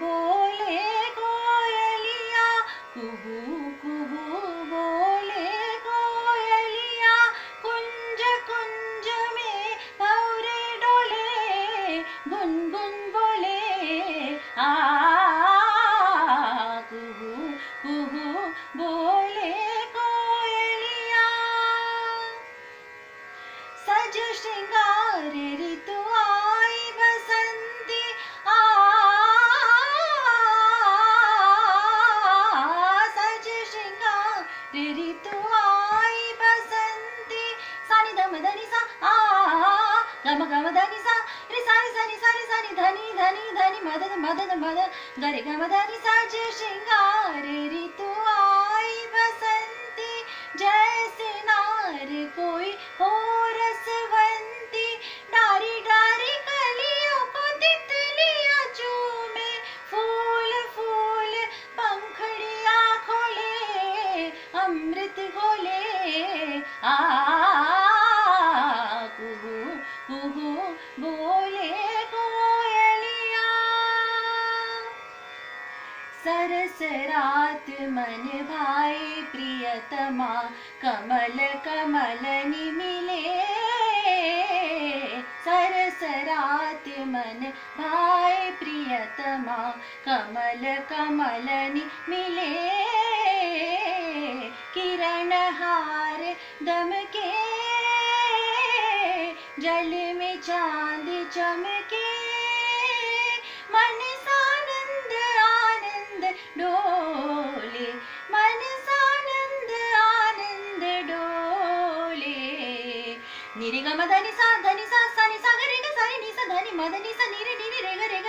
बोले कोयलिया। कुहू बोले कोयलिया। कुंज कुंज में भौरे डोले। गुनगुन बोले गम गम धनी सा रे सानी सानी सानी सानी धनी धनी धनी मदद मदद मदद गरे गम धनी सज श्रृंगार ऋतु आई बसंती जैसे नार कोई हो रसवंती डारी डारी कलियों को तितलियाँ चूमे फूल फूल पंखड़िया खोले अमृत घोले आ सरस रात मन भाई प्रियतमा, कमल कमल मिले सरस रात मन भाई प्रियतमा, कमल कमल मिले किरण हार दम के जल में चाँद चमके। निरे गम धनि सा धनि सा सा नि सा ग रे ग सा रे नि सा धनि म धनि सा नि रे नि रे रे ग रे